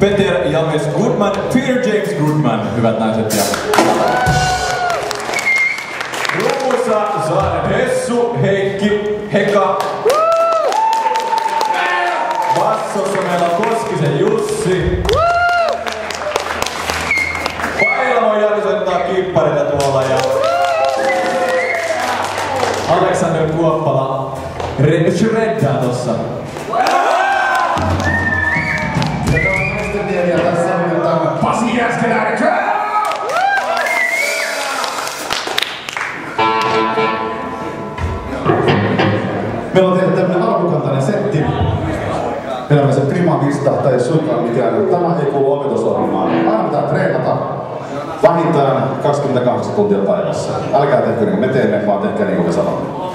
Peter James Goodman, Peter James Goodman, hyvät naiset ja Ruusa Hessu, Heikki, Heka. Bassossa meillä on Koskisen Jussi. Pailamo Jari soittaa kipparita tuolla ja Alexander Kuoppala re- shreddaa tossa. Meillä on tehty tämmönen alkukantainen setti. Meillä on se prima vista tai suinkaan mikään. Tämä ei kuulu opetusohjelmaan. Aina pitää treenata vähintään 28 tuntia päivässä. Älkää tehkö niin me teemme, vaan tehkää niin kuin me sanomme.